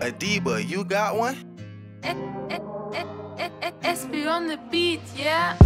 Adiba, you got one? Eh, eh, eh, SB on the beat, yeah.